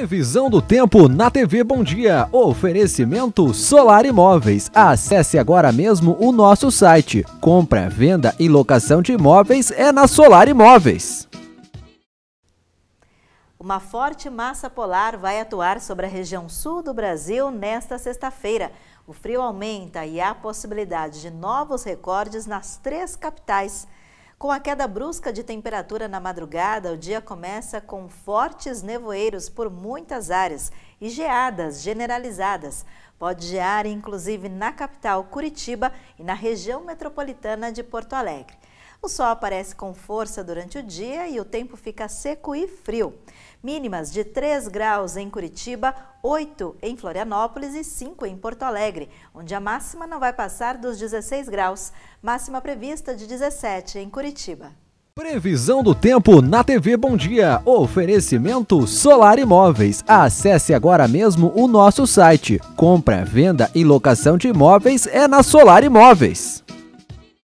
Previsão do tempo na TV Bom Dia. Oferecimento Solar Imóveis. Acesse agora mesmo o nosso site. Compra, venda e locação de imóveis é na Solar Imóveis. Uma forte massa polar vai atuar sobre a região sul do Brasil nesta sexta-feira. O frio aumenta e há possibilidade de novos recordes nas três capitais. Com a queda brusca de temperatura na madrugada, o dia começa com fortes nevoeiros por muitas áreas e geadas generalizadas. Pode gear inclusive na capital Curitiba e na região metropolitana de Porto Alegre. O sol aparece com força durante o dia e o tempo fica seco e frio. Mínimas de 3 graus em Curitiba, 8 em Florianópolis e 5 em Porto Alegre, onde a máxima não vai passar dos 16 graus. Máxima prevista de 17 em Curitiba. Previsão do tempo na TV Bom Dia. Oferecimento Solar Imóveis. Acesse agora mesmo o nosso site. Compra, venda e locação de imóveis é na Solar Imóveis.